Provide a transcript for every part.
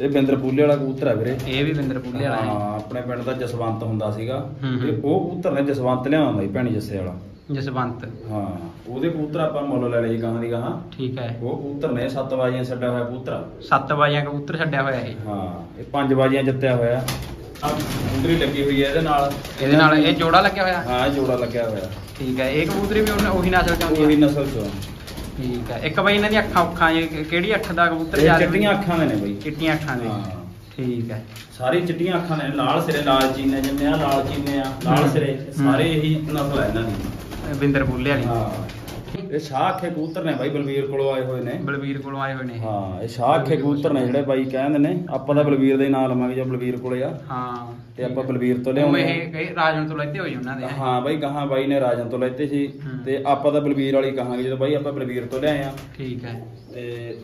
ਇਹ ਬਿੰਦਰ ਪੂਲੇ ਵਾਲਾ ਕਬੂਤਰ ਆ ਵੀਰੇ। ਇਹ ਵੀ ਬਿੰਦਰ ਪੁੱਲੇ ਵਾਲਾ ਹੈ। ਹਾਂ ਆਪਣੇ ਪਿੰਡ ਦਾ ਜਸਵੰਤ ਹੁੰਦਾ ਸੀਗਾ। ਹੂੰ, ਹੂੰ। ਤੇ ਉਹ ਕਬੂਤਰ ਨੇ ਜਸਵੰਤ ਲਿਆਉਂਦਾ ਸੀ ਭੈਣੀ ਜੱਸੇ ਵਾਲਾ। ਜਸਵੰਤ। ਹਾਂ ਉਹਦੇ ਕਬੂਤਰ ਆਪਾਂ ਮੁੱਲ ਲੈ ਜੀ ਗਾਹਾਂ ਦੀ ਗਾਹਾਂ। ਠੀਕ ਹੈ। ਉਹ ਕਬੂਤਰ ਨੇ ਸੱਤ ਬਾਜੀਆਂ ਛੱਡਿਆ ਹੋਇਆ ਕਬੂਤਰ। ਸੱਤ ਬਾਜੀਆਂ ਕਬੂਤਰ ਛੱਡਿਆ ਹੋਇਆ ਇਹ। ਹਾਂ ਇਹ ਪੰਜ ਬਾਜੀਆਂ ਜਿੱਤਿਆ ਹੋਇਆ। ਆ ਮੁੰਦਰੀ ਲੱਗੀ ਹੋਈ ਹੈ ਇਹਦੇ ਨਾਲ। ਇਹਦੇ ਨਾਲ ਇਹ ਜੋੜਾ ਲੱਗਿਆ ਹੋਇਆ? ਹਾਂ ਜੋੜਾ ਲੱਗਿਆ ਹੋਇਆ। ਠੀਕ ਹੈ ਇਹ ਕਬੂਤਰੀ ਵੀ ਉਹੀ ਨਸਲ ਚ ਉਹੀ ਹੈ। ਨਸਲ ਚੋਂ ਠੀਕ ਹੈ ਇੱਕ ਬਈ ਇਹਨਾਂ ਦੀ ਅੱਖਾਂ ਉੱਖਾਂ ਕਿਹੜੀ ਅੱਖ ਦਾ ਕਬੂਤਰ ਇਹ ਚਿੱਟੀਆਂ ਅੱਖਾਂ ਦੇ ਨੇ ਬਈ। ਚਿੱਟੀਆਂ ਅੱਖਾਂ ਦੇ। ਹਾਂ। ਠੀਕ ਹੈ ਸਾਰੀ ਚਿੱਟੀਆਂ ਅੱਖਾਂ ਨੇ ਲਾਲ ਸਿਰੇ ਲਾਲ ਚੀਨੇ ਜਿੰਨੇ ਆ ਲਾਲ ਚੀਨੇ ਆ ਲਾਲ ਸਿਰੇ ਸਾਰੇ ਇਹੀ ਨਸਲ ਹੈ ਇਹਨਾਂ ਦੀ। ਬਿੰਦਰ ਪੁੱਲੇ ਵਾਲੀ। ਹਾਂ। ਇਹ ਸ਼ਾਹ ਖੇ ਕਬੂਤਰ ਨੇ ਬਾਈ ਬਲਵੀਰ ਕੋਲੋਂ ਆਏ ਹੋਏ ਨੇ। ਬਲਵੀਰ ਕੋਲੋਂ ਆਏ ਹੋਏ ਨੇ ਇਹ। ਹਾਂ ਇਹ ਸ਼ਾਹ ਖੇ ਕਬੂਤਰ ਨੇ ਜਿਹੜੇ ਬਾਈ ਕਹਿੰਦੇ ਨੇ ਆਪਾਂ ਤਾਂ ਬਲਵੀਰ ਦੇ ਨਾਂ ਲਵਾਂਗੇ ਜੋ ਬਲਵੀਰ ਕੋਲੇ ਆ। ਹਾਂ। ਤੇ ਆਪਾਂ ਬਲਵੀਰ ਤੋਂ ਉਹ ਲਿਆਉਂਦੇ ਇਹ ਕਈ ਰਾਜਨ ਤੋਂ ਲੈਤੇ ਹੋਏ ਉਹਨਾਂ ਦੇ। ਹੈਂ। ਹਾਂ ਬਾਈ ਗਾਹਾਂ ਬਾਈ ਨੇ ਰਾਜਨ ਤੋਂ ਲੈਤੇ ਸੀ। ਹੂੰ। ਤੇ ਆਪਾਂ ਤਾਂ ਬਲਵੀਰ ਵਾਲੀ ਕਹਾਂਗੇ ਜਦੋਂ ਬਾਈ ਆਪਾਂ ਬਲਵੀਰ ਤੋਂ ਲਿਆਏ ਆ। ਠੀਕ ਹੈ। ਤੇ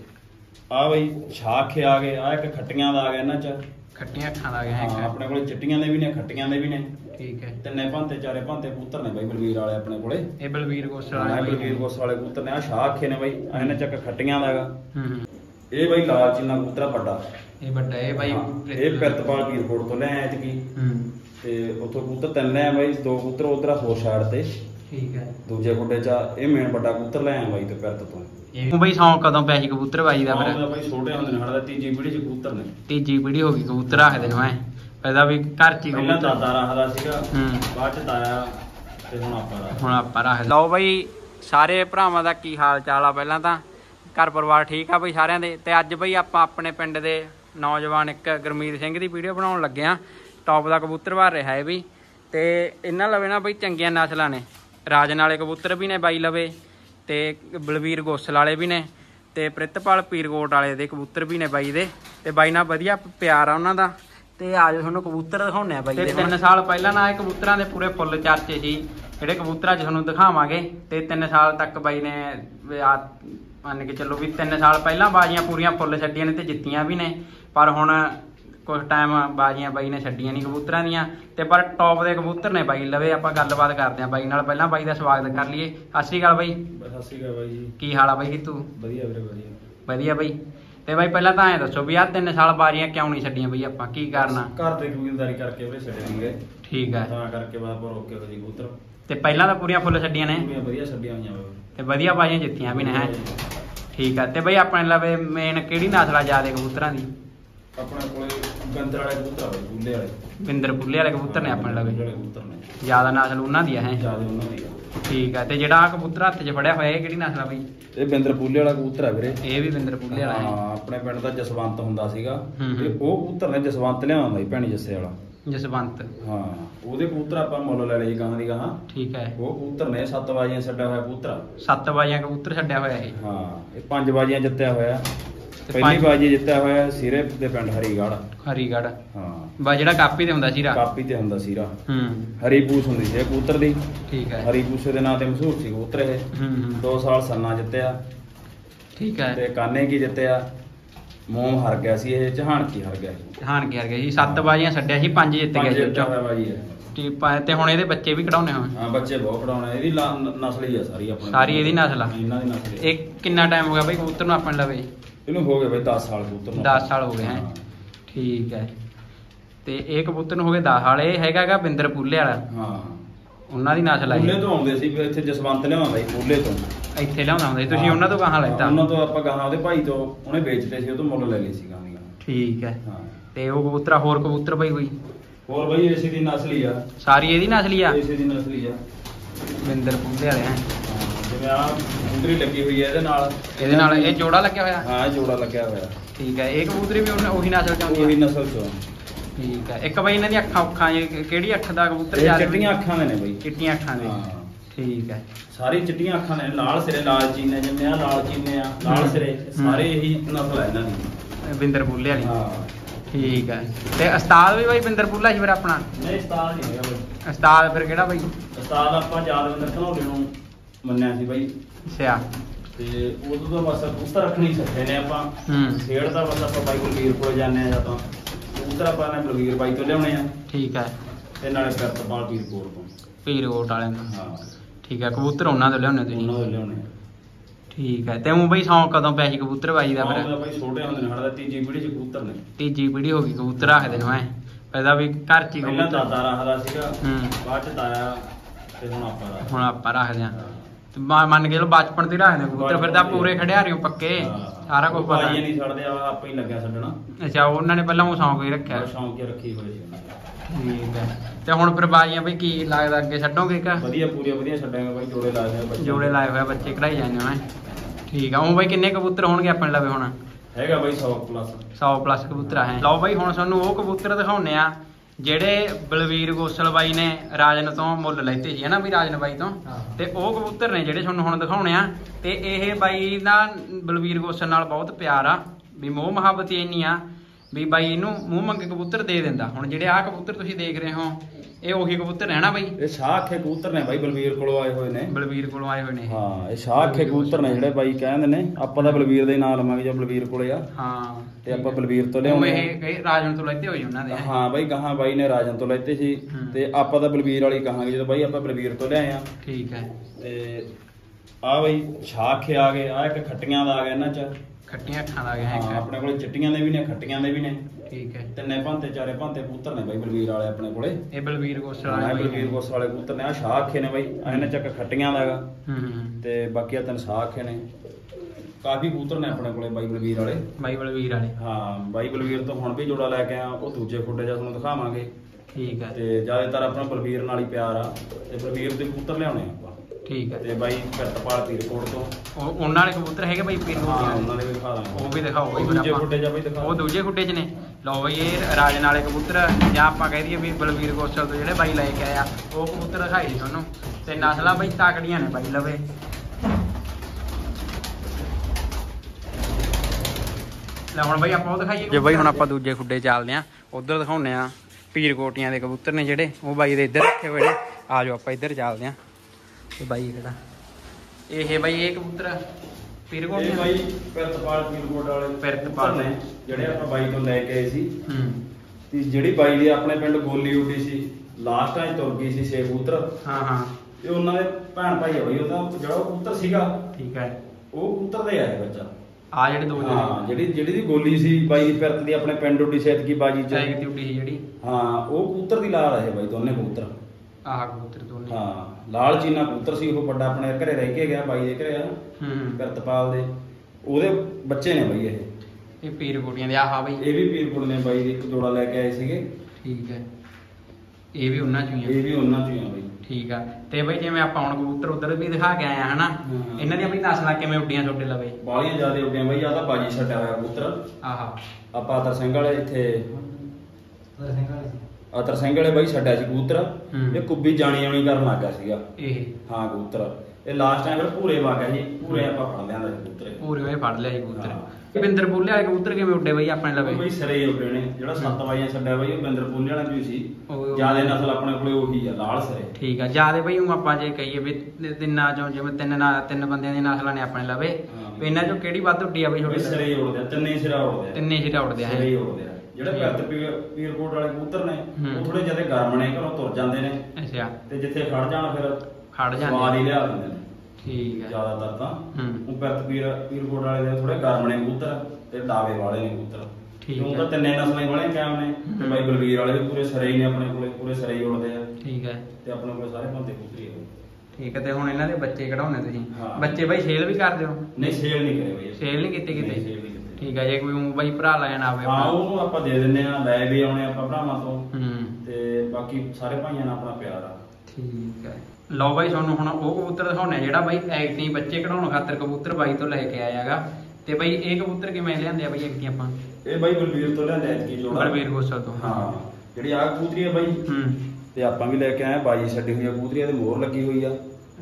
ਆ ਬਾਈ ਸ਼ਾਖੇ ਆ ਗਏ ਆ ਇੱਕ ਖੱਟੀਆਂ ਦਾ ਆ ਗਿਆ ਇਹਨਾਂ ਚ। ਖੱਟੀਆਂ ਅੱਖਾਂ ਦਾ ਗਿਆ ਹਾਂ ਹੈ ਆਪਣੇ ਕੋਲੇ ਚਿੱਟੀਆਂ ਦੇ ਵੀ ਨੇ ਖੱਟੀਆਂ ਦੇ ਵੀ ਨੇ। ਠੀਕ ਹੈ। ਤਿੰਨੇ ਭਾਂਤੇ ਚਾਰੇ ਭਾਂਤੇ ਕਬੂਤਰ ਨੇ ਬਾਈ ਬਲਵੀਰ ਵਾਲੇ ਆਪਣੇ ਕੋਲੇ। ਇਹ ਬਲਵੀਰ ਗੋਸਲ ਹਾਂ ਵਾਲਾ ਬਲਵੀਰ ਕੋਸ ਵਾਲੇ ਕਬੂਤਰ ਨੇ ਆ ਸ਼ਾਖੇ ਨੇ ਬਾਈ ਆ ਇਹਨਾਂ ਚੱਕ ਖੱਟੀਆਂ ਦਾ ਹੈਗਾ। ਹੂੰ ਹੂੰ। ਇਹ ਬਾਈ ਲਾਲ ਚੀਨਾ ਕਬੂਤਰ ਆ ਵੱਡਾ। ਇਹ ਵੱਡਾ ਇਹ ਬਾਈ ਹਾਂ, ਇਹ ਪਿਰਤਪਾਲ ਪੀਰਕੋਟ ਤੋਂ ਲਿਆਇਆ ਐਤਕੀ। ਹੂੰ। ਤੇ ਉੱਥੋਂ ਕਬੂਤਰ ਤਿੰਨ ਲਿਆ ਬਾਈ ਦੋ ਕਬੂਤਰ ਉਧਰ ਹੋਰ ਸਾਈਡ ਤੇ। ਠੀਕ ਹੈ। ਦੂਜੇ ਖੁੱਡੇ ਚ ਆ, ਇਹ ਮੇਨ ਵੱਡਾ ਕਬੂਤਰ ਲਿਆਇਆ ਬਾਈ ਤੇ ਪਿਰਤ ਤੋਂ ਇਹ ਬਈ ਸੌਂ ਕਦੋਂ ਪਿਆ ਸੀ ਕਬੂਤਰ ਬਾਈ ਦਾ ਫਿਰ? ਉਹਦਾ ਬਾਈ ਛੋਟੇ ਹੁੰਦੇ ਨੇ ਸਾਡਾ ਤੀਜੀ ਪੀੜ੍ਹੀ ਚ ਕਬੂਤਰ ਨੇ। ਤੀਜੀ ਪੀੜੀ ਹੋ ਗਈ ਕਬੂਤਰ ਰੱਖਦੇ ਨੂੰ ਐ ਪਹਿਲਾਂ ਵੀ ਘਰ ਚ ਹੀ ਪਹਿਲਾਂ ਕਬੂਤਰ। ਦਾਦਾ ਰੱਖਦਾ ਸੀਗਾ ਹੂੰ। ਬਾਅਦ ਚ ਤਾਇਆ ਤੇ ਹੁਣ ਆਪਾਂ ਰੱਖਦੇ। ਹੁਣ ਆਪਾਂ ਰੱਖ ਲਓ ਬਈ ਸਾਰੇ ਭਰਾਵਾਂ ਦਾ ਕੀ ਹਾਲ ਚਾਲ ਆ ਪਹਿਲਾਂ ਤਾਂ? ਘਰ ਪਰਿਵਾਰ ਠੀਕ ਆ ਬਈ ਸਾਰਿਆਂ ਦੇ? ਤੇ ਅੱਜ ਬਈ ਆਪਾਂ ਆਪਣੇ ਪਿੰਡ ਦੇ ਨੌਜਵਾਨ ਇੱਕ ਗੁਰਮੀਤ ਸਿੰਘ ਦੀ ਵੀਡੀਓ ਬਣਾਉਣ ਲੱਗੇ ਆ। ਟੌਪ ਦਾ ਕਬੂਤਰ ਭਰ ਰਿਹਾ ਹੈ ਵੀ। ਤੇ ਇਹਨਾਂ ਲਵੇ ਨਾ ਬਈ ਚੰਗੀਆਂ ਨਸਲਾਂ ਨੇ। ਰਾਜਨ ਵਾਲੇ ਕਬੂਤਰ ਵੀ ਨੇ ਬਾਈ ਲਵੇ ਤੇ ਬਲਵੀਰ ਗੋਸਲ ਵਾਲੇ ਵੀ ਨੇ ਤੇ ਪ੍ਰਿਤਪਾਲ ਪੀਰਕੋਟ ਵਾਲੇ ਦੇ ਕਬੂਤਰ ਵੀ ਨੇ ਬਾਈ ਦੇ ਤੇ ਬਾਈ ਨਾਲ ਵਧੀਆ ਪਿਆਰ ਆ ਉਹਨਾਂ ਦਾ। ਤੇ ਆਜੋ ਤੁਹਾਨੂੰ ਕਬੂਤਰ ਦਿਖਾਉਣੇ ਆ ਬਾਈ ਦੇ ਤਿੰਨ ਸਾਲ ਪਹਿਲਾਂ ਨਾ ਇਹ ਕਬੂਤਰਾਂ ਦੇ ਪੂਰੇ ਫੁੱਲ ਚਰਚੇ ਸੀ ਜਿਹੜੇ ਕਬੂਤਰਾਂ 'ਚ ਤੁਹਾਨੂੰ ਦਿਖਾਵਾਂਗੇ ਤੇ ਤਿੰਨ ਸਾਲ ਤੱਕ ਬਾਈ ਨੇ ਮੰਨ ਕੇ ਚੱਲੋ ਵੀ ਤਿੰਨ ਸਾਲ ਪਹਿਲਾਂ ਬਾਜੀਆਂ ਪੂਰੀਆਂ ਫੁੱਲ ਛੱਡੀਆਂ ਨੇ ਤੇ ਜਿੱਤੀਆਂ ਵੀ ਨੇ। ਪਰ ਹੁਣ ਕੁਝ ਟਾਈਮ ਬਾਜੀਆਂ ਬਾਈ ਨੇ ਛੱਡੀਆਂ ਨਹੀਂ ਕਬੂਤਰਾਂ ਦੀਆਂ। ਤੇ ਪਰ ਟੌਪ ਦੇ ਕਬੂਤਰ ਨੇ ਬਾਈ ਲਵੇ ਆਪਾਂ ਗੱਲਬਾਤ ਕਰਦੇ ਆਂ ਬਾਈ ਨਾਲ। ਪਹਿਲਾਂ ਬਾਈ ਦਾ ਸਵਾਗਤ ਕਰ ਲਈਏ। ਸਤਿ ਸ਼੍ਰੀ ਅਕਾਲ ਬਾਈ। ਸਤਿ ਸ਼੍ਰੀ ਅਕਾਲ ਬਾਈ ਜੀ। ਕੀ ਹਾਲ ਆ ਬਾਈ ਤੂੰ? ਵਧੀਆ ਵੀਰੇ ਵਧੀਆ। ਵਧੀਆ ਬਾਈ। ਤੇ ਬਾਈ ਪਹਿਲਾਂ ਤਾਂ ਐਂ ਦੱਸੋ ਵੀ ਆਹ ਤਿੰਨ ਸਾਲ ਬਾਜੀਆਂ ਕਿਉਂ ਨਹੀਂ ਛੱਡੀਆਂ ਬਈ ਆਪਾਂ? ਕੀ ਕਰਨਾ ਘਰ ਤੇ ਕਬੀਲਦਾਰੀ ਕਰਕੇ ਵੀਰੇ ਛੱਡੇ ਨਹੀਂਗੇ ਠੀਕ ਹੈ ਤਾਂ ਕਰਕੇ ਬਾਅਦ ਪਰ ਰੋਕੇ ਹੋਏ ਜੀ ਕਬੂਤਰ। ਤੇ ਪਹਿਲਾਂ ਤਾਂ ਪੂਰੀਆਂ ਫੁੱਲ ਛੱਡੀਆਂ ਨੇ? ਵਧੀਆ ਛੱਡੀਆਂ ਹੋਈਆਂ ਤੇ ਵਧੀਆ ਬਾਜੀਆਂ ਜਿੱਤੀਆਂ ਵੀ ਨੇ ਹੈ? ਠੀਕ ਆ। ਤੇ ਬਈ ਆਪਣੇ ਲਵੇ ਮੇਨ ਕਿਹੜੀ ਨਸਲ ਆ ਜ਼ਿਆਦੇ ਕਬੂਤਰਾਂ ਦੀ? ਆਪਣੇ ਕੋਲੇ ਗੰਦਰ ਵਾਲੇ ਕਬੂਤਰ ਆ ਬੁੱਲੇ ਵਾਲੇ। ਬਿੰਦਰ ਪੁੱਲੇ ਵਾਲੇ ਕਬੂਤਰ ਨੇ ਆਪਣੇ ਬੁੱਲੇ ਲਵੇ ਵਾਲੇ ਕਬੂਤਰ ਨੇ। ਜ਼ਿਆਦਾ ਨਸਲ ਉਹਨਾਂ ਦੀ ਹੈ? ਜ਼ਿਆਦਾ ਉਹਨਾਂ ਦੀ ਆ। ਠੀਕ ਆ ਤੇ ਜਿਹੜਾ ਆ ਕਬੂਤਰ ਹੱਥ 'ਚ ਫੜਿਆ ਹੋਇਆ ਇਹ ਕਿਹੜੀ ਨਸਲ ਆ ਬਈ? ਇਹ ਬਿੰਦਰ ਪੂਲੇ ਵਾਲਾ ਕਬੂਤਰ ਆ ਵੀਰੇ। ਇਹ ਵੀ ਬਿੰਦਰ ਪੁੱਲੇ ਵਾਲਾ ਹੈ? ਹਾਂ ਆਪਣੇ ਪਿੰਡ ਦਾ ਜਸਵੰਤ ਹੁੰਦਾ ਸੀਗਾ। ਹੂੰ, ਹੂੰ। ਤੇ ਉਹ ਕਬੂਤਰ ਨੇ ਜਸਵੰਤ ਲਿਆਉਂਦਾ ਸੀ ਭੈਣੀ ਜੱਸੇ ਵਾਲਾ। ਜਸਵੰਤ। ਹਾਂ ਉਹਦੇ ਕਬੂਤਰ ਆਪਾਂ ਮੁੱਲ ਲੈ ਲਏ ਜੀ ਗਾਹਾਂ ਦੀ ਗਾਹਾਂ। ਠੀਕ ਹੈ ਉਹ ਕਬੂਤਰ ਨੇ ਸੱਤ ਬਾਜੀਆਂ ਛੱਡਿਆ ਹੋਇਆ ਕਬੂਤਰ। ਸੱਤ ਬਾਜੀਆਂ ਕਬੂਤਰ ਛੱਡਿਆ ਹੋਇਆ ਇਹ। ਹਾਂ ਇਹ ਪੰਜ ਬਾਜੀਆਂ ਜਿੱਤਿਆ ਹੋਇਆ। ਪਹਿਲੀ ਪੰਜ- ਬਾਜੀ ਜਿੱਤਿਆ ਹੋਇਆ ਸਿਰੇ ਦੇ ਪਿੰਡ ਹਰੀਗੜ੍ਹ। ਹਰੀਗੜ੍ਹ। ਹਾਂ। ਬਾ ਜਿਹੜਾ ਕਾਪੀ ਤੇ ਹੁੰਦਾ ਸੀਰਾ? ਕਾਪੀ ਤੇ ਹੁੰਦਾ ਸੀਰਾ। ਹੂੰ। ਹਰੀਪੂਸ ਹੁੰਦੀ ਸੀ ਇਹ ਕਬੂਤਰ ਦੀ। ਠੀਕ ਹੈ। ਹਰੀਪੂਸੇ ਦੇ ਨਾਂ ਤੇ ਮਸ਼ਹੂਰ ਸੀ ਕਬੂਤਰ ਇਹ। ਹੂੰ ਹੂੰ। ਦੋ ਸਾਲ ਸੰਨਾ ਜਿੱਤਿਆ। ਠੀਕ ਹੈ। ਤੇ ਕਾਨੇ ਕੀ ਜਿੱਤਿਆ? ਮੋਮ ਹਰ ਗਿਆ ਸੀ ਇਹ ਜਹਾਨ ਕੀ ਹਰ ਗਿਆ ਸੀ। ਹਾਨ ਕੇ ਗਿਆ ਸੀ। ਸੱਤ ਬਾਜੀਆਂ ਛੱਡਿਆ ਸੀ ਪੰਜ ਜਿੱਤ ਪੰਜ ਗਿਆ ਜਿੱਤਿਆ ਜੀ ਹੋਇਆ ਬਾਜੀ ਹੈ ਠੀਕ ਪਾ- ਤੇ ਹੁਣ ਇਹਦੇ ਬੱਚੇ ਵੀ ਕਢਾਉਣੇ ਹੋਣ ਹਾਂ ਬੱਚੇ ਬਹੁਤ ਖੜਾਉਣੇ ਇਹਦੀ ਨਸਲ ਹੀ ਆ ਸਾਰੀ ਆਪਣੀ ਸਾਰੀ ਇਹਦੀ ਨਸਲ ਆ? ਇਹਨਾਂ ਦੀ ਨਸਲ। ਇਹ ਕਿੰਨਾ ਟਾਈਮ ਹੋ ਗਿਆ ਬਈ ਕਬੂਤਰ ਨੂੰ ਆਪਣੇ ਲਵੇ? ਇਹਨੂੰ ਹੋ ਗਏ ਬਈ 10 ਸਾਲ ਕਬੂਤਰ ਨੂੰ। 10 ਸਾਲ ਹੋ ਗਏ ਹੈ? ਹਾਂ। ਠੀਕ ਹੈ। ਤੇ ਇਹ ਕਬੂਤਰ ਨੂੰ ਹੋ ਗਏ 10 ਸਾਲ। ਇਹ ਹੈਗਾ ਗਾ ਬਿੰਦਰ ਪੁੱਲੇ ਵਾਲਾ। ਹਾਂ। ਉਹਨਾਂ ਦੀ ਨਸਲ ਆ ਪੂਲੇ। ਤੋਂ ਆਉਂਦੇ ਸੀ ਫਿਰ ਇੱਥੇ ਜਸਵੰਤ ਲਿਆਉਂਦਾ ਸੀ ਪੂਲੇ ਤੋਂ। ਇੱਥੇ ਲਿਆਉਂਦਾ ਹੁੰਦਾ ਸੀ। ਤੁਸੀਂ ਹਾਂ। ਉਹਨਾਂ ਤੋਂ ਕਹਾਂ ਲੈਤਾ? ਉਹਨਾਂ ਤੋਂ ਆਪਾਂ ਗਾਹਾਂ ਉਹਦੇ ਭਾਈ ਤੋਂ ਉਹਨੇ ਵੇਚਦੇ ਸੀ ਉਹ ਤੋਂ ਮੁੱਲ ਲੈ ਲਈ ਸੀ ਗਾਹਾਂ ਦੀਆਂ ਠੀਕ ਹੈ। ਹਾਂ। ਤੇ ਉਹ ਕਬੂਤਰ ਹੋਰ ਕਬੂਤਰ ਬਈ ਕੋਈ? ਹੋਰ ਬਈ ਏਸੀ ਦੀ ਨਸਲ ਹੀ ਆ। ਸਾਰੀ ਇਹਦੀ ਨਸਲੀ ਆ? ਏਸੀ ਦੀ ਨਸਲ ਹੀ ਆ। ਬਿੰਦਰ ਪੁੱਲੇ ਵਾਲੇ ਹੈ? ਹਾਂ, ਜਿਵੇਂ ਆ ਮੁੰਦਰੀ ਲੱਗੀ ਹੋਈ ਹੈ ਇਹਦੇ ਨਾਲ। ਇਹਦੇ ਨਾਲ ਇਹ ਜੋੜਾ ਲੱਗਿਆ ਹੋਇਆ? ਹਾਂ ਇਹ ਜੋੜਾ ਲੱਗਿਆ ਹੋਇਆ। ਠੀਕ ਹੈ ਇਹ ਕਬੂਤਰੀ ਵੀ ਉਹਨੇ- ਉਹੀ ਨਸਲ ਚ ਆਉਂਦੀ ਉਹੀ ਹੈ ਨਸਲ ਚੋਂ। ਠੀਕ ਹੈ ਇੱਕ ਬਈ ਇਹਨਾਂ ਦੀ ਅੱਖਾਂ ਉੱਖਾਂ ਇਹ ਕਿਹੜੀ ਅੱਖ ਦਾ ਕਬੂਤਰ ਇਹ ਜ਼ਿਆਦਾ- ਚਿੱਟੀਆਂ ਅੱਖਾਂ ਦੇ ਨੇ ਬਈ। ਚਿੱਟੀਆਂ ਅੱਖਾਂ ਦੇ। ਹਾਂ। ਠੀਕ ਹੈ। ਸਾਰੀ ਚਿੱਟੀਆਂ ਅੱਖਾਂ ਨੇ ਲਾਲ ਸਿਰੇ ਲਾਲ ਚੀਨੇ ਜਿੰਨੇ ਆ ਲਾਲ ਚੀਨੇ ਆ ਲਾਲ ਹੂੰ। ਸਿਰੇ ਸਾਰੇ ਇਹੀ ਨਸਲ ਹੈ ਇਹਨਾਂ ਦੀ। ਇਹ ਬਿੰਦਰ ਪੁੱਲੇ ਵਾਲੀ। ਹਾਂ। ਠੀਕ ਹੈ। ਤੇ ਉਸਤਾਦ ਵੀ ਬਾਈ ਬਿੰਦਰ ਪੁੱਲਾ ਸੀ ਫਿਰ ਆਪਣਾ? ਨਹੀਂ ਉਸਤਾਦ ਨਹੀਂ ਹੈਗਾ ਬਈ। ਉਸਤਾਦ ਫਿਰ ਕਿਹੜਾ ਬਾਈ? ਉਸਤਾਦ ਆਪਾਂ ਯਾਦਵਿੰਦਰ ਘਨੌਲੇ ਨੂੰ ਮੰਨਿਆ ਸੀ ਬਈ। ਸਿਆ ਤੇ ਉਦੋਂ ਤੋਂ ਬਸ ਕਬੂਤਰ ਰੱਖਣੀ ਸਿੱਖੇ ਨੇ ਆਪਾਂ। ਹੂੰ। ਖੇਡ ਦਾ ਬਸ ਆਪਾਂ ਬਾਈ ਕੁਲਵੀਰ ਕੋਲ ਜਾਂਦੇ ਆ ਜਾਂ ਤਾਂ। ਕਬੂਤਰ ਆਪਾਂ ਨੇ ਬਲਵੀਰ ਬਾਈ ਤੋਂ ਲਿਆਉਣੇ ਆ। ਠੀਕ ਹੈ ਤੇ ਨਾਲੇ ਕਰਤਪਾਲ ਪੀਰ ਕੋਲ ਤੋਂ। ਪੀਰ ਕੋਟ ਵਾਲਿਆਂ ਤੋਂ। ਹਾਂ। ਠੀਕ ਹੈ ਕਬੂਤਰ ਉਹਨਾਂ ਤੋਂ ਉਹਨਾਂ ਤੁਸੀਂ? ਤੋਂ ਲਿਆਉਣੇ। ਠੀਕ ਹੈ ਤੇ ਉਹ ਬਈ ਸੌਂ ਕਦੋਂ ਪਿਆ ਸੀ ਕਬੂਤਰ ਬਾਈ ਦਾ ਹਾਂ ਫਿਰ ਉਹਦਾ ਬਾਈ ਛੋਟੇ ਹੁੰਦੇ ਨੇ ਸਾਡਾ ਤੀਜੀ ਪੀੜ੍ਹੀ ਚ ਕਬੂਤਰ ਨੇ। ਤੀਜੀ ਪੀੜੀ ਹੋ ਗਈ ਕਬੂਤਰ ਰੱਖਦੇ ਨੂੰ ਐ। ਪਹਿਲਾਂ ਵੀ ਘਰ ਚ ਹੀ ਕਬੂਤਰ। ਦਾਦਾ ਰੱਖਦਾ ਸੀਗਾ ਹੂੰ। ਬਾਅਦ ਚ ਤਾਇਆ ਤੇ ਹੁਣ ਆਪਾਂ ਰੱਖਦੇ ਹੁਣ ਆਪਾਂ ਰੱਖਦੇ ਆ ਮ- ਮੰਨ ਕੇ ਲੋ ਬਚਪਨ ਤੇ ਰੱਖਦੇ ਕਬੂਤਰ ਫਿਰ ਤਾਂ ਪੂਰੇ ਖੜਿਆਰਿਓ ਪੱਕੇ ਸਾਰਾ ਕੁਝ ਪਤਾ। ਨਹੀਂ ਛੱਡਦੇ ਆ ਆਪੇ ਹੀ ਲੱਗਿਆ ਛੱਡਣਾ ਅੱਛਾ ਉਹਨਾਂ ਨੇ ਪਹਿਲਾਂ ਉਹ ਸੌਂ ਕੇ ਰੱਖਿਆ। ਬੜਾ ਸ਼ੌਂਕ ਜਿਹਾ ਰੱਖੀ ਹੋਈ ਸੀ ਉਹਨਾਂ ਨੇ। ਠੀਕ ਹੈ। ਤੇ ਹੁਣ ਫਿਰ ਬਾਜੀਆਂ ਬਈ ਕੀ ਲੱਗਦਾ ਅੱਗੇ ਛੱਡੋਗੇ ਕਾ ਵਧੀਆ ਪੂਰੀਆਂ ਵਧੀਆ ਛੱਡਾਂਗੇ ਬਾਈ ਜੋੜੇ ਲਾਏ ਹੋਏ ਬੱਚੇ। ਜੋੜੇ ਲਾਏ ਹੋਏ ਆ, ਬੱਚੇ ਕਢਾਈ ਜਾਂਦੇ ਹੋਏ ਠੀਕ ਆ ਉਹ ਬਈ ਕਿੰਨੇ ਕਬੂਤਰ ਹੋਣਗੇ ਆਪਣੇ ਲਵੇ ਹੁਣ? ਹੈਗਾ ਬਾਈ 100 ਪਲੱਸ। 100 ਪਲੱਸ ਕਬੂਤਰ ਹੈ। ਲਓ ਬਾਈ ਹੁਣ ਸਾਨੂੰ ਉਹ ਕਬੂਤਰ ਦਿਖਾਉਣੇ ਆ। ਜਿਹੜੇ ਬਲਵੀਰ ਗੋਸਲ ਬਾਈ ਨੇ ਰਾਜਨ ਤੋਂ ਮੁੱਲ ਲੈਤੇ ਸੀ ਹਨਾ ਵੀ ਰਾਜਨ ਬਾਈ ਤੋਂ? ਤੇ ਉਹ ਕਬੂਤਰ ਨੇ ਜਿਹੜੇ ਤੁਹਾਨੂੰ ਹੁਣ ਦਿਖਾਉਣੇ ਆ ਤੇ ਇਹ ਬਾਈ ਦਾ ਬਲਵੀਰ ਗੋਸਲ ਨਾਲ ਬਹੁਤ ਪਿਆਰ ਆ ਵੀ ਮੋਹ ਮੁਹੱਬਤ ਇੰਨੀ ਆ ਵੀ ਬਾਈ ਇਹਨੂੰ ਮੂੰਹ ਮੰਗੇ ਕਬੂਤਰ ਦੇ ਦਿੰਦਾ। ਹੁਣ ਜਿਹੜੇ ਆਹ ਕਬੂਤਰ ਤੁਸੀਂ ਦੇਖ ਰਹੇ ਹੋ ਇਹ ਉਹੀ ਕਬੂਤਰ ਹੈ ਨਾ ਬਾਈ। ਇਹ ਸ਼ਾਖੇ ਕਬੂਤਰ ਨੇ ਬਾਈ ਬਲਵੀਰ ਕੋਲੋਂ ਆਏ ਹੋਏ ਨੇ। ਬਲਵੀਰ ਕੋਲੋਂ ਆਏ ਹੋਏ ਨੇ ਇਹ। ਹਾਂ ਇਹ ਸ਼ਾਖੇ ਕਬੂਤਰ ਨੇ ਜਿਹੜੇ ਬਾਈ ਕਹਿੰਦੇ ਨੇ ਆਪਾਂ ਤਾਂ ਬਲਵੀਰ ਦੇ ਨਾਂ ਲਵਾਂਗੇ ਜੋ ਬਲਵੀਰ ਕੋਲੇ ਆ। ਹਾਂ। ਤੇ ਆਪਾਂ ਬਲਵੀਰ ਤੋਂ ਉਹ ਲਿਆਉਂਦੇ ਇਹ ਕਈ ਰਾਜਨ ਤੋਂ ਲੈਤੇ ਹੋਏ ਉਹਨਾਂ ਦੇ ਹੈਂ। ਹਾਂ ਬਾਈ ਗਾਹਾਂ ਬਾਈ ਨੇ ਰਾਜਨ ਤੋਂ ਲੈਤੇ ਸੀ। ਹੂੰ। ਤੇ ਆਪਾਂ ਤਾਂ ਬਲਵੀਰ ਵਾਲੀ ਕਹਾਂਗੇ ਜਦੋਂ ਬਾਈ ਆਪਾਂ ਬਲਵੀਰ ਤੋਂ ਲਿਆਏ ਆ। ਠੀਕ ਹੈ। ਤੇ ਆ ਬਾਈ ਸ਼ਾਖੇ ਆ ਗਏ ਆ ਇੱਕ ਖੱਟੀਆਂ ਦਾ ਆ ਗਿਆ ਇਹਨਾਂ ਚ। ਖੱਟੀਆਂ ਅੱਖਾਂ ਦਾ ਗਿਆ ਹਾਂ ਆਪਣੇ ਕੋਲੇ ਚਿੱਟੀਆਂ ਦੇ ਵੀ ਨੇ ਖੱਟੀਆਂ ਦੇ ਵੀ ਨੇ। ਠੀਕ ਹੈ। ਤਿੰਨੇ ਭਾਂਤੇ ਚਾਰੇ ਭਾਂਤੇ ਕਬੂਤਰ ਨੇ ਬਾਈ ਬਲਵੀਰ ਵਾਲੇ ਆਪਣੇ ਕੋਲੇ। ਇਹ ਬਲਵੀਰ ਗੋਸਲ ਹਾਂ ਵਾਲੇ ਬਾਈ ਬਲਵੀਰ ਕੋਸ ਵਾਲੇ ਕਬੂਤਰ ਨੇ ਆ ਸ਼ਾਖੇ ਨੇ ਬਾਈ ਇਹਨਾਂ ਚੱਕ ਖੱਟੀਆਂ ਦਾ ਹੈਗਾ। ਹੂੰ ਹੂੰ। ਤੇ ਬਾਕੀ ਆ ਤਿੰਨ ਸ਼ਾਖੇ ਨੇ। ਕਾਫੀ ਕਬੂਤਰ ਨੇ ਆਪਣੇ ਕੋਲੇ ਬਾਈ ਬਲਵੀਰ ਵਾਲੇ। ਬਾਈ ਬਲਵੀਰ ਵਾਲੇ। ਹਾਂ ਬਾਈ ਬਲਵੀਰ ਤੋਂ ਹੁਣ ਵੀ ਜੋੜਾ ਲੈ ਕੇ ਆ ਉਹ ਦੂਜੇ ਖੁੱਡੇ ਜਾਂ ਤੁਹਾਨੂੰ ਦਿਖਾਵਾਂਗੇ। ਠੀਕ ਹੈ। ਤੇ ਜ਼ਿਆਦਾਤਰ ਆਪਣਾ ਬਲਵੀਰ ਨਾਲ ਹੀ ਪਿਆਰ ਆ। ਤੇ ਬਲਵੀਰ ਦੇ ਕਬੂਤਰ ਲਿਆਉਣੇ ਆ ਆਪਾਂ। ਠੀਕ ਹੈ ਤੇ ਬਾਈ ਕਰਤਪਾਲ ਪੀਰਕੋਟ ਤੋਂ। ਉਹ ਉਹਨਾਂ ਵਾਲੇ ਕਬੂਤਰ ਹੈਗੇ ਬਾਈ ਪੀਰ ਹਾਂ ਕੋਟੀਆਂ ਉਹਨਾਂ ਦੇ ਵੀ ਦਿਖਾ ਦਾਂਗੇ। ਉਹ ਵੀ ਦਿਖਾਓ ਬਾਈ ਦੂਜੇ ਆਪਾਂ। ਖੁੱਡੇ ਜਾਂ ਬਾਈ ਦਿਖਾ ਉਹ ਦੂਜੇ ਖੁੱਡੇ 'ਚ ਨੇ। ਲਓ ਬਾਈ ਇਹ ਰਾਜਨ ਵਾਲੇ ਕਬੂਤਰ ਜਾਂ ਆਪਾਂ ਕਹਿ ਦਈਏ ਵੀ ਬਲਵੀਰ ਗੋਸਲ ਤੋਂ ਜਿਹੜੇ ਬਾਈ ਲੈ ਕੇ ਆਇਆ ਉਹ ਕਬੂਤਰ ਦਿਖਾਈ ਸੀ ਤੁਹਾਨੂੰ। ਤੇ ਨਸਲਾਂ ਬਾਈ ਤਾਕੜੀਆਂ ਨੇ ਬਾਈ ਲਵੇ ਲੈ ਹੁਣ ਬਾਈ ਆਪਾਂ ਉਹ ਦਿਖਾਈਏ ਜੇ ਬਾਈ ਹੁਣ ਆਪਾਂ ਦੂਜੇ ਖੁੱਡੇ ਚੱਲਦੇ ਆਂ ਉਧਰ ਦਿਖਾਉਨੇ ਆ ਪੀਰ ਕੋਟੀਆਂ ਦੇ ਕਬੂਤਰ ਨੇ ਜਿਹੜੇ ਉਹ ਬਾਈ ਦੇ ਇੱਧਰ ਰੱਖੇ ਹੋਏ ਨੇ। ਆ ਜਾਓ ਆਪਾਂ ਇੱਧਰ ਚੱਲਦੇ ਆਂ ਤੇ ਬਾਈ ਕਿਹੜਾ? ਇਹ ਬਾਈ ਇਹ ਕਬੂਤਰ ਪੀਰ ਇਹ ਬਾਈ ਕਰਤਪਾਲ ਪੀਰਕੋਟ ਵਾਲੇ। ਪਿਰਤਪਾਲ ਨੇ। ਜਿਹੜੇ ਆਪਾਂ ਬਾਈ ਤੋਂ ਲੈ ਕੇ ਆਏ ਸੀ। ਹੂੰ। ਤੇ ਜਿਹੜੀ ਬਾਈ ਦੀ ਆਪਣੇ ਪਿੰਡ ਗੋਲੀ ਉੱਡੀ ਸੀ ਲਾਸਟ ਟਾਈਮ ਤੁਰ ਗਈ ਸੀ ਛੇ ਕਬੂਤਰ। ਹਾਂ ਹਾਂ। ਤੇ ਉਹਨਾਂ ਦੇ ਭੈਣ ਭਾਈ ਆ ਬਾਈ ਉਹਦਾ ਜਿਹੜਾ ਕਬੂਤਰ ਸੀਗਾ ਠੀਕ ਹੈ। ਉਹ ਕਬੂਤਰ ਦਾ ਆਇਆ ਬੱਚਾ। ਆ ਜਿਹੜੇ ਦੋ ਹਾਂ ਜਿਹੜੀ ਜਿਹੜੀ ਦੀ ਗੋਲੀ ਸੀ ਬਾਈ ਦੀ ਪਿਰਤ ਦੀ ਆਪਣੇ ਪਿੰਡ ਉੱਡੀ ਸੈਤ ਕੀ ਬਾਜੀ ਚ। ਜਿਹੜੀ। ਹਾਂ ਉਹ ਕਬੂਤਰ ਦੀ ਲਾਲ ਹੈ ਬਾਈ ਦੋਨੇ ਕਬੂਤਰ। ਆਹ ਕਬੂਤਰ ਦੋਨੇ। ਹਾਂ ਲਾਲ ਚੀਨਾ ਕਬੂਤਰ ਸੀ ਉਹ ਵੱਡਾ ਆਪਣੇ ਘਰੇ ਰਹਿ ਕੇ ਗਿਆ ਬਾਈ ਦੇ ਘਰੇ ਆ ਹੂੰ ਪਿਰਤਪਾਲ ਦੇ। ਉਹਦੇ ਬੱਚੇ ਨੇ ਬਾਈ ਇਹ। ਇਹ ਪੀਰ ਕੋਟੀਆਂ ਦੇ ਆਹ ਬਈ। ਇਹ ਵੀ ਪੀਰਪੁਰ ਨੇ ਬਾਈ ਦੇ ਇੱਕ ਜੋੜਾ ਲੈ ਕੇ ਆਏ ਸੀਗੇ। ਠੀਕ ਹੈ। ਇਹ ਵੀ ਉਹਨਾਂ ਚੋਂ ਹੀ ਇਹ ਆ ਵੀ ਉਹਨਾਂ ਚੋਂ ਹੀ ਆ ਬਾਈ। ਠੀਕ ਆ। ਤੇ ਬਈ ਜਿਵੇਂ ਆਪਾਂ ਹੁਣ ਕਬੂਤਰ ਉਧਰ ਵੀ ਦਿਖਾ ਕੇ ਆਏ ਆ ਹਨਾ। ਇਹਨਾਂ ਦੀਆਂ ਬਈ ਨਸਲਾਂ ਕਿਵੇਂ ਉੱਡੀਆਂ ਛੋਟੇ ਲਵੇ ਬਾਲੀਆਂ ਜ਼ਿਆਦੇ ਉੱਡਿਆ ਬਾਈ ਆ ਤਾਂ ਬਾਜੀ ਛੱਡਿਆ ਹੋਇਆ ਕਬੂਤਰ। ਆਹਾ। ਆਪਾਂ ਅਤਰ ਸਿੰਘ ਵਾਲੇ ਇੱਥੇ ਅਤਰ ਸਿੰਘ ਵਾਲੇ ਬਾਈ ਛੱਡਿਆ ਸੀ ਕਬੂਤਰ। ਇਹ ਕੁੱਬੀ ਜਾਣੀ ਆਉਣੀ ਕਰਨ ਲੱਗਾ ਸੀਗਾ ਇਹ ਹਾਂ ਕਬੂਤਰ ਇਹ ਲਾਸਟ ਟਾਈਮ ਫਿਰ ਪੂਰੇ ਵਾਗਾ ਜੀ ਪੂਰੇ ਆਪਾਂ ਫੜ ਲਿਆਂਦਾ ਸੀ ਕਬੂਤਰ। ਪੂਰੇ ਹੋਏ ਫੜ ਲਿਆ ਸੀ ਕਬੂਤਰ ਬਿੰਦਰ ਬੁੱਲੇ ਵਾਲੇ ਕਬੂਤਰ ਕਿਵੇਂ ਉੱਡੇ ਬਈ ਆਪਣੇ ਉਹ ਲਵੇ ਬਈ ਸਿਰੇ ਹੀ ਉੱਡੇ ਨੇ ਜਿਹੜਾ ਸੱਤ। ਵਾਈਆਂ ਛੱਡਿਆ ਬਾਈ ਉਹ ਬਿੰਦਰ ਪੁੱਲੇ ਵਾਲਾ ਵੀ ਸੀ ਉਹ- ਜਿਆਦੇ ਨਸਲ ਆਪਣੇ ਕੋਲੇ ਉਹੀ ਆ ਲਾਲ ਸਿਰੇ ਠੀਕ ਆ ਜਿਆਦੇ ਬਈ ਹੁਣ ਆਪਾਂ ਜੇ ਕਹੀਏ ਵੀ ਤਿੰਨਾਂ ਚੋਂ ਜਿਵੇਂ ਤਿੰਨ ਨਾ ਤਿੰਨ ਬੰਦਿਆਂ ਦੀਆਂ ਨਸਲਾਂ ਨੇ ਆਪਣੇ ਲਵੇ। ਵੀ ਇਹਨਾਂ ਚੋਂ ਕਿਹੜੀ ਵੱਧ ਉੱਡੀ ਆ ਬਈ ਛੋਟੇ ਸਿਰੇ ਉੱਡਦੇ ਤਿੰਨੇ ਸਿਰਾ ਉੱਡਦੇ ਤਿੰਨੇ ਸਿਰਾ ਉੱਡਦੇ ਆ ਸਿਰੇ। ਉੱਡਦੇ ਜਿਹੜੇ। ਪਿਰਤ ਪੀਰ- ਪੀਰਕੋਟ ਵਾਲੇ ਕਬੂਤਰ ਨੇ ਹੂੰ। ਉਹ ਥੋੜੇ ਜ਼ਿਆਦਾ ਗਰਮ ਨੇ ਘਰੋਂ ਤੁਰ ਜਾਂਦੇ ਨੇ ਅੱਛਾ ਤੇ ਜਿੱਥੇ ਖੜ ਜਾਣ ਫਿਰ ਖੜ ਸਵਾਦ ਜਾਂਦੇ ਹੀ। ਲਿਆ ਦਿੰਦੇ ਨੇ ਠੀਕ ਆ ਜ਼ਿਆਦਾਤਰ ਤਾਂ ਹੂੰ ਉਹ ਪਿਰਤ ਪੀਰ ਪੀਰਕੋਟ ਵਾਲੇ ਦੇ ਥੋੜੇ ਗਰਮ ਨੇ ਕਬੂਤਰ ਤੇ ਡਾਵੇ ਵਾਲੇ ਨੇ ਕਬੂਤਰ ਠੀਕ ਹੈ। ਤਾਂ ਤਿੰਨੇ ਨਸਲਾਂ ਹੀ ਵਾਲੇ ਕਾਇਮ ਨੇ ਤੇ ਹੂੰ। ਬਾਈ ਬਲਵੀਰ ਵਾਲੇ ਵੀ ਪੂਰੇ ਸਿਰੇ ਹੀ ਨੇ ਆਪਣੇ ਕੋਲੇ ਪੂਰੇ ਸਿਰੇ ਹੀ ਆ ਠੀਕ ਹੈ ਤੇ ਆਪਣੇ ਕੋਲੇ ਸਾਰੇ ਬੰਦੇ ਕਬੂਤਰੀ ਆ ਠੀਕ ਹੈ ਤੇ ਹੁਣ ਇਹਨਾਂ ਦੇ ਬੱਚੇ ਕਢਾਉਣੇ ਤੁਸੀਂ ਹਾਂ। ਬੱਚੇ ਬਾਈ ਸੇਲ ਵੀ ਕਰਦੇ ਹੋ ਨਹੀਂ ਸੇਲ ਨਹੀਂ ਕਰੇ ਬਈ ਸੇਲ ਨਹੀਂ ਕੀਤੀ ਕਿਤੇ ਨਹੀਂ ਕੀਤੀ। ਠੀਕ ਹੈ ਜੇ ਕੋਈ ਊਂ ਬਾਈ ਭਰਾ ਲੈਣ ਆਵੇ ਹਾਂ ਆਪਣਾ। ਉਹਨੂੰ ਆਪਾਂ ਦੇ ਦਿੰਨੇ ਆ ਲੈ ਵੀ ਆਉਣੇ ਆਪਾਂ ਭਰਾਵਾਂ ਤੋਂ। ਹੂੰ। ਤੇ ਬਾਕੀ ਸਾਰੇ ਭਾਈਆਂ ਨਾਲ ਆਪਣਾ ਪਿਆਰ ਆ। ਠੀਕ ਹੈ ਲਓ ਬਾਈ ਤੁਹਾਨੂੰ ਹੁਣ ਉਹ ਕਬੂਤਰ ਦਿਖਾਉਣੇ ਜਿਹੜਾ ਬਾਈ ਐਕਟੀ ਬੱਚੇ ਕਢਾਉਣ ਖਾਤਰ ਕਬੂਤਰ ਬਾਈ ਤੋਂ ਲੈ ਕੇ ਆਇਆਗਾ ਤੇ ਬਾਈ ਇਹ ਕਬੂਤਰ ਕਿਵੇਂ ਲਿਆਂਦੇ ਆ ਬਾਈ ਐਕਟੀ ਆਪਾਂ? ਇਹ ਬਾਈ ਬਲਵੀਰ ਤੋਂ ਲਿਆਂਦੇ ਐਤਕੀ ਜੋੜਾ ਬਲਵੀਰ ਗੋਸਲ ਤੋਂ। ਹਾਂ ਜਿਹੜੀ ਆ ਕਬੂਤਰੀ ਆ ਬਾਈ। ਹੂੰ। ਤੇ ਆਪਾਂ ਵੀ ਲੈ ਕੇ ਆਏ ਬਾਈ ਛੱਡੀ ਹੋਈ ਆ ਕਬੂਤਰੀਆਂ ਦੇ ਮੋਹਰ ਲੱਗੀ ਹੋਈ ਆ।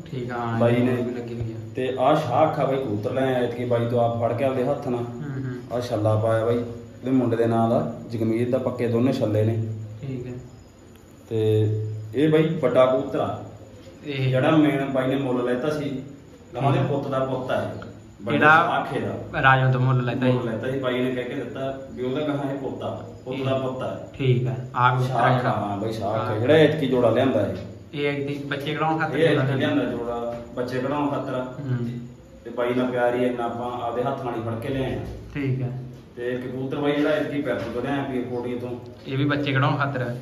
ਠੀਕ ਆ ਬਾਈ ਨੇ- ਵੀ ਲੱਗੀ ਹੋਈ ਤੇ ਆ ਸ਼ਾਖ ਆ ਬਾਈ ਕਬੂਤਰ ਲੈ ਆਏ ਐਤਕੀ ਬਾਈ ਤੋਂ ਆਪ ਫੜ ਕੇ ਆਪਦੇ ਹੱਥ ਨਾਲ। ਹੂੰ ਹੂੰ। ਆ ਛੱਲਾ ਪਾਇਆ ਬਾਈ ਇਹਦੇ ਮੁੰਡੇ ਦੇ ਨਾਂ ਦਾ ਜਗਮੀਤ ਦਾ ਪੱਕੇ ਦੋਨੇ ਛੱਲੇ ਨੇ। ਠੀਕ ਹੈ। ਤੇ ਇਹ ਬਾਈ ਵੱਡਾ ਕਬੂਤਰ ਆ। ਇਹ ਜਿਹੜਾ ਮੇਨ ਬਾਈ ਨੇ ਮੁੱਲ ਲੈਤਾ ਸੀ ਗਾਂ ਦੇ ਪੁੱਤ ਦਾ ਪੁੱਤ ਹੈ ਵੱਡੇ ਕਿਹੜਾ? ਆਖੇ ਦਾ। ਰਾਜੋਂ ਤੋਂ ਮੁੱਲ ਮੁੱਲ ਜੀ। ਲੈਤਾ ਸੀ ਬਾਈ ਨੇ ਕਹਿ ਕੇ ਦਿੱਤਾ ਵੀ ਉਹਦਾ ਕਹਾਂ ਇਹ ਪੁੱਤ ਆ ਪੁੱਤ ਦਾ ਪੁੱਤ ਹੈ ਠੀਕ ਹੈ ਆ ਕਬੂਤਰ ਆ ਜਿਹੜਾ ਹਾਂ ਬਾਈ ਸ਼ਾਖ ਹੈ। ਜਿਹੜਾ ਐਤਕੀ ਜੋੜਾ ਲਿਆਂਦਾ ਹੈ ਇਹ ਐਕਟੀ ਬੱਚੇ ਕਢਾਉਣ ਖਾਤਰ ਜੋੜਾ। ਲਿਆਂਦਾ ਜੋੜਾ। ਬੱਚੇ ਕਢਾਉਣ ਖਾਤਰ। ਹੂੰ। ਤੇ ਬਾਈ ਨਾਲ ਪਿਆਰ ਹੀ ਇੰਨਾ ਆਪਾਂ ਆਪਦੇ ਹੱਥ ਨਾਲ ਹੀ ਫੜ ਕੇ ਲਿਆਏ ਆ। ਠੀਕ ਹੈ ਤੇ ਕਬੂਤਰ ਬਾਈ ਜਿਹੜਾ ਇਤਕੀ ਪੈਰ ਤੋਂ ਲਿਆਇਆ ਪੀਰ ਕੋਟੀਏ ਤੋਂ। ਇਹ ਵੀ ਬੱਚੇ ਕਢਾਉਣ ਖਾਤਰ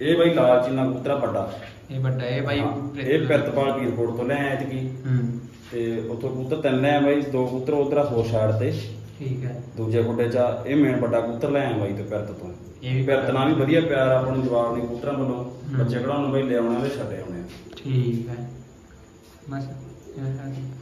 ਇਹ ਬਾਈ ਲਾਲ ਚੀਨਾ ਕਬੂਤਰ ਆ ਵੱਡਾ। ਇਹ ਵੱਡਾ ਇਹ ਬਾਈ ਹਾਂ, ਇਹ ਪਿਰਤਪਾਲ ਪੀਰਕੋਟ ਤੋਂ ਲਿਆਇਆ ਇਤਕੀ ਹੂੰ। ਤੇ ਉੱਥੋਂ ਕਬੂਤਰ ਤਿੰਨ ਲਿਆਇਆ ਬਾਈ ਦੋ ਕਬੂਤਰ ਉਧਰ ਹੋਰ ਸਾਈਡ ਤੇ। ਠੀਕ ਹੈ ਦੂਜੇ ਖੁੱਡੇ 'ਚ ਆ, ਇਹ ਮੇਨ ਵੱਡਾ ਕਬੂਤਰ ਲਿਆਇਆ ਬਾਈ ਤੇ ਪਿਰਤ ਤੋਂ। ਇਹ ਵੀ ਪਿਰਤ ਨਾਲ ਵੀ ਵਧੀਆ ਪਿਆਰ ਆ ਆਪਾਂ ਨੂੰ ਜਵਾਬ ਨਹੀਂ ਕਬੂਤਰਾਂ ਵੱਲੋਂ। ਬੱਚੇ ਕਢਾਉਣ ਨੂੰ ਬਾਈ ਲੈ ਆਉਣੇ ਤੇ ਛੱਡੇ ਆਉਣੇ ਆ। ਠੀਕ ਹੈ ਬਸ ਇਹ